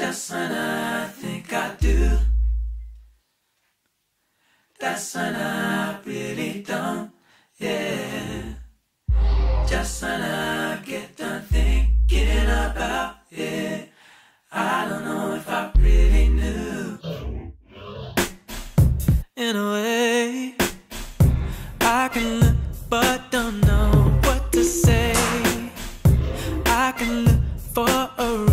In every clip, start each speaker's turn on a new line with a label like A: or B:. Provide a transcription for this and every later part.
A: Just when I think I do. That's when I really don't, yeah. Just when I get done thinking about it, I don't know if I really knew. In a way, I can look but don't know what to say. I can look for a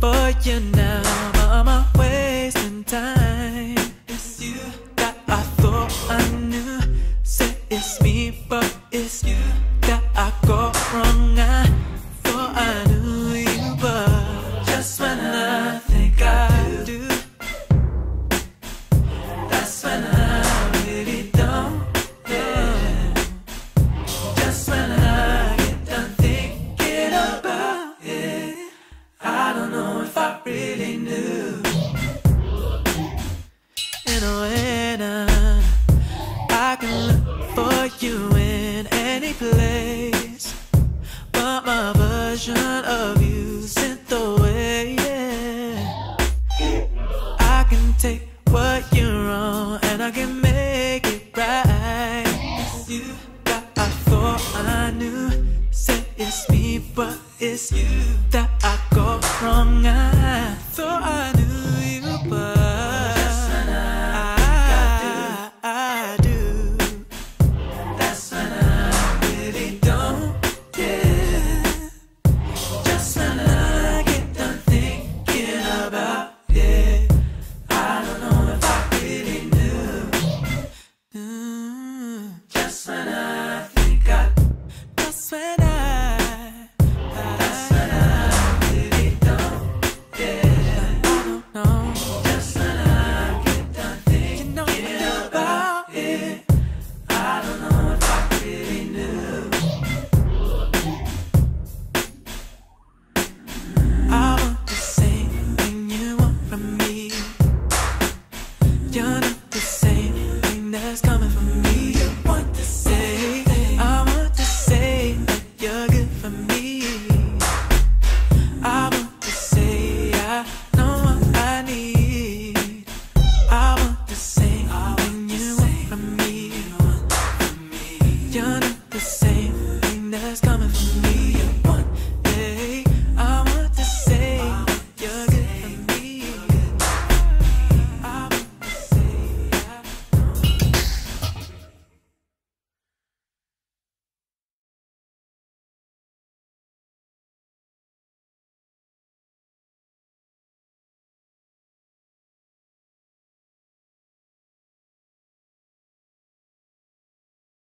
A: for you now, but I'm wasting time. It's you that I thought I knew. Say it's me, but it's you that I go I really knew. In a way, now, I can look for you in any place, but my version of you's sent away. Yeah. I can take what you're wrong and I can make it right. You that I thought I knew. Say it's me, but it's you that